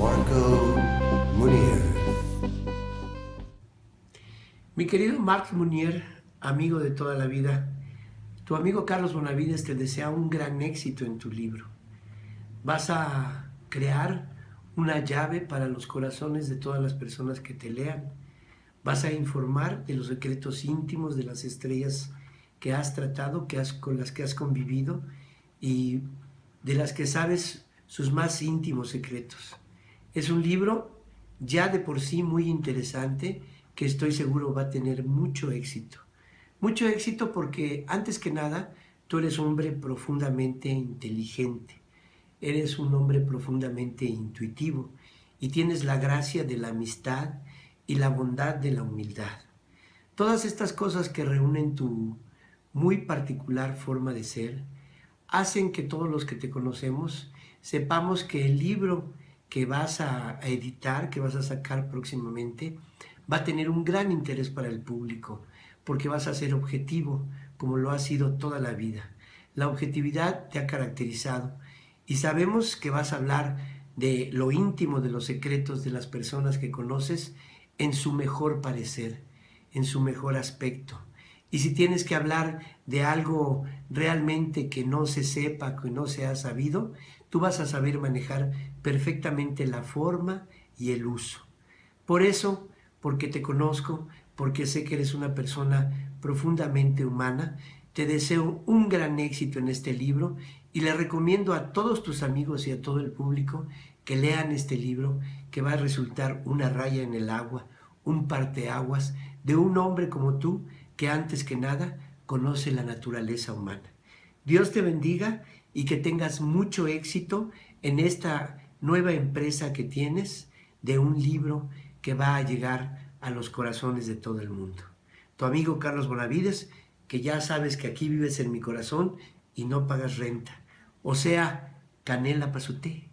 Marco Munier. Mi querido Marc Munier, amigo de toda la vida, tu amigo Carlos Bonavides te desea un gran éxito en tu libro. Vas a crear una llave para los corazones de todas las personas que te lean. Vas a informar de los secretos íntimos de las estrellas que has tratado, que has, con las que has convivido y de las que sabes sus más íntimos secretos. Es un libro ya de por sí muy interesante que estoy seguro va a tener mucho éxito. Mucho éxito porque antes que nada tú eres un hombre profundamente inteligente, eres un hombre profundamente intuitivo y tienes la gracia de la amistad y la bondad de la humildad. Todas estas cosas que reúnen tu muy particular forma de ser hacen que todos los que te conocemos sepamos que el libro que vas a editar, que vas a sacar próximamente, va a tener un gran interés para el público, porque vas a ser objetivo, como lo ha sido toda la vida. La objetividad te ha caracterizado y sabemos que vas a hablar de lo íntimo, de los secretos de las personas que conoces en su mejor parecer, en su mejor aspecto. Y si tienes que hablar de algo realmente que no se sepa, que no se ha sabido, tú vas a saber manejar perfectamente la forma y el uso. Por eso, porque te conozco, porque sé que eres una persona profundamente humana, te deseo un gran éxito en este libro y le recomiendo a todos tus amigos y a todo el público que lean este libro que va a resultar una raya en el agua, un parteaguas de un hombre como tú que antes que nada conoce la naturaleza humana. Dios te bendiga y que tengas mucho éxito en esta nueva empresa que tienes de un libro que va a llegar a los corazones de todo el mundo. Tu amigo Carlos Bonavides, que ya sabes que aquí vives en mi corazón y no pagas renta. O sea, canela para su té.